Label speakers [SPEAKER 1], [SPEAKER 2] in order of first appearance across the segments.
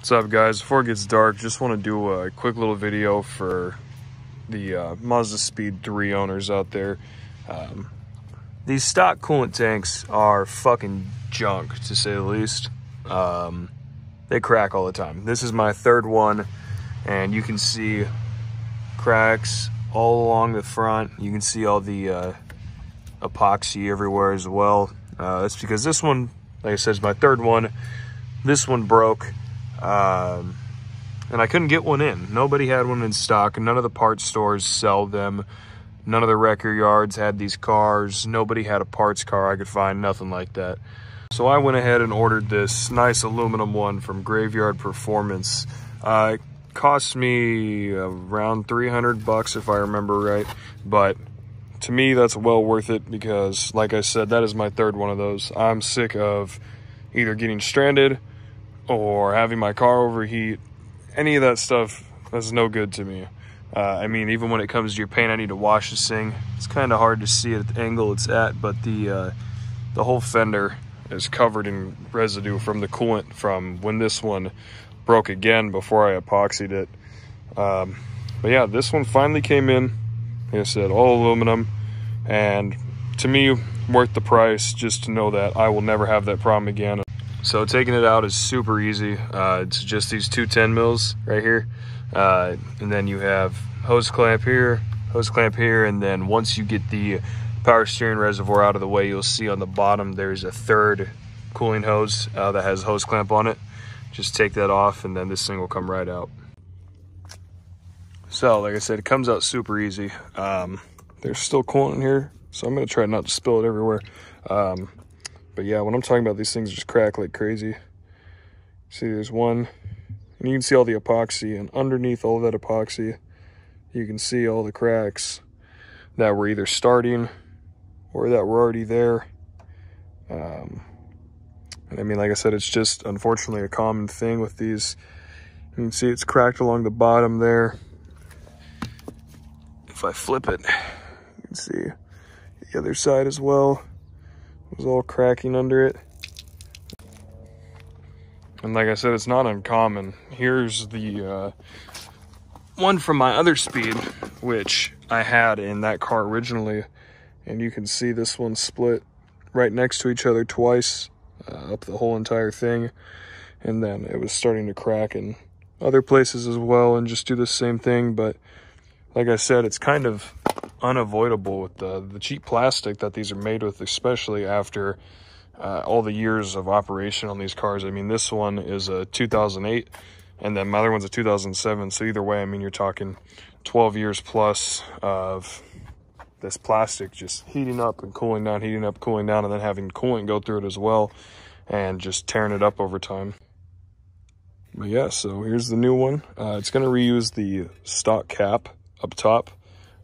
[SPEAKER 1] What's up guys? Before it gets dark, just want to do a quick little video for the uh, Mazdaspeed3 owners out there. Um, these stock coolant tanks are fucking junk, to say the least. Um, they crack all the time. This is my third one, and you can see cracks all along the front. You can see all the uh, epoxy everywhere as well. Uh, that's because this one, like I said, is my third one. This one broke um, and I couldn't get one in. Nobody had one in stock. None of the parts stores sell them. None of the wrecker yards had these cars. Nobody had a parts car I could find, nothing like that. So I went ahead and ordered this nice aluminum one from Graveyard Performance. Uh, it cost me around 300 bucks if I remember right, but to me that's well worth it because like I said, that is my third one of those. I'm sick of either getting stranded or having my car overheat, any of that stuff that's no good to me. Uh, I mean, even when it comes to your paint, I need to wash this thing. It's kind of hard to see it at the angle it's at, but the uh, the whole fender is covered in residue from the coolant from when this one broke again before I epoxied it. Um, but yeah, this one finally came in. Like I said, all aluminum, and to me, worth the price just to know that I will never have that problem again. So taking it out is super easy. Uh, it's just these two 10 mils right here. Uh, and then you have hose clamp here, hose clamp here. And then once you get the power steering reservoir out of the way, you'll see on the bottom, there's a third cooling hose uh, that has hose clamp on it. Just take that off and then this thing will come right out. So like I said, it comes out super easy. Um, there's still coolant in here, so I'm gonna try not to spill it everywhere. Um, but yeah, when I'm talking about these things just crack like crazy. See, there's one, and you can see all the epoxy, and underneath all that epoxy, you can see all the cracks that were either starting or that were already there. Um, and I mean, like I said, it's just unfortunately a common thing with these. You can see it's cracked along the bottom there. If I flip it, you can see the other side as well. Was all cracking under it. And like I said, it's not uncommon. Here's the uh, one from my other speed, which I had in that car originally. And you can see this one split right next to each other twice uh, up the whole entire thing. And then it was starting to crack in other places as well and just do the same thing. But like I said, it's kind of unavoidable with the, the cheap plastic that these are made with, especially after uh, all the years of operation on these cars. I mean, this one is a 2008 and then my other one's a 2007. So either way, I mean, you're talking 12 years plus of this plastic just heating up and cooling down, heating up, cooling down, and then having coolant go through it as well and just tearing it up over time. But yeah, so here's the new one. Uh, it's going to reuse the stock cap up top.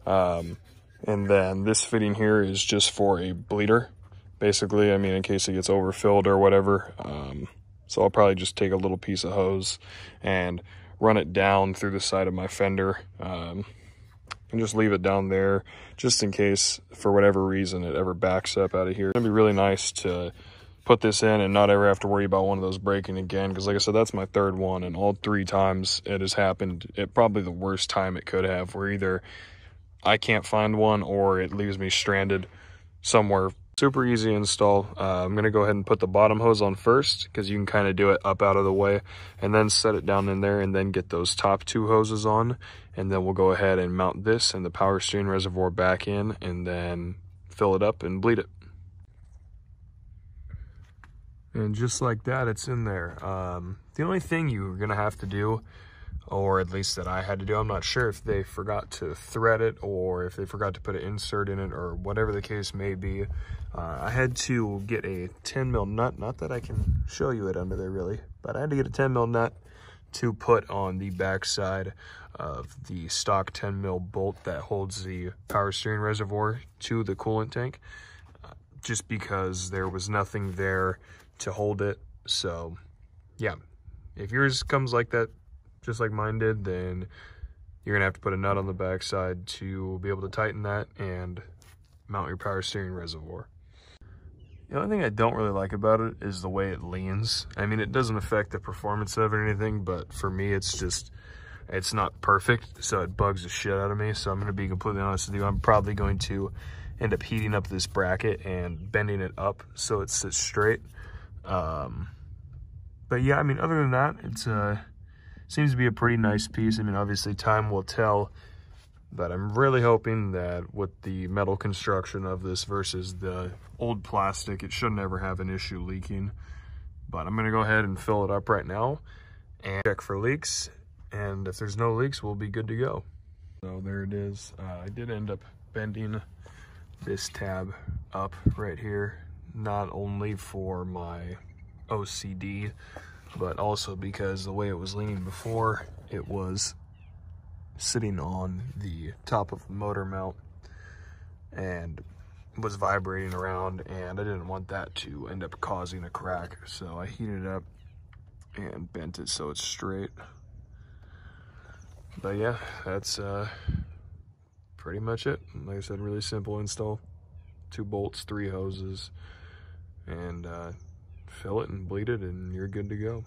[SPEAKER 1] Um, and then this fitting here is just for a bleeder, basically. I mean, in case it gets overfilled or whatever. Um, so I'll probably just take a little piece of hose and run it down through the side of my fender. Um, and just leave it down there just in case for whatever reason it ever backs up out of here. It'd be really nice to put this in and not ever have to worry about one of those breaking again because like I said that's my third one and all three times it has happened at probably the worst time it could have where either I can't find one or it leaves me stranded somewhere. Super easy install. Uh, I'm to go ahead and put the bottom hose on first because you can kind of do it up out of the way and then set it down in there and then get those top two hoses on. And then we'll go ahead and mount this and the power steering reservoir back in and then fill it up and bleed it. And just like that, it's in there. Um, the only thing you're to have to do or at least that I had to do. I'm not sure if they forgot to thread it or if they forgot to put an insert in it or whatever the case may be. Uh, I had to get a 10 mil nut, not that I can show you it under there really, but I had to get a 10 mil nut to put on the back side of the stock 10 mil bolt that holds the power steering reservoir to the coolant tank, uh, just because there was nothing there to hold it. So yeah, if yours comes like that, just like mine did, then you're gonna have to put a nut on the backside to be able to tighten that and mount your power steering reservoir. The only thing I don't really like about it is the way it leans. I mean, it doesn't affect the performance of it or anything, but for me, it's just, it's not perfect, so it bugs the shit out of me. So I'm going to be completely honest with you. I'm probably going to end up heating up this bracket and bending it up so it sits straight. Um, but yeah, I mean, other than that, it's uh, seems to be a pretty nice piece. I mean, obviously time will tell, but I'm really hoping that with the metal construction of this versus the old plastic, it should never have an issue leaking. But I'm gonna go ahead and fill it up right now and check for leaks. And if there's no leaks, we'll be good to go. So there it is. Uh, I did end up bending this tab up right here, not only for my OCD, but also because the way it was leaning before, it was sitting on the top of the motor mount and was vibrating around and I didn't want that to end up causing a crack. So I heated it up and bent it so it's straight. But yeah, that's uh, pretty much it. Like I said, really simple install. Two bolts, three hoses, and uh, fill it and bleed it and you're good to go.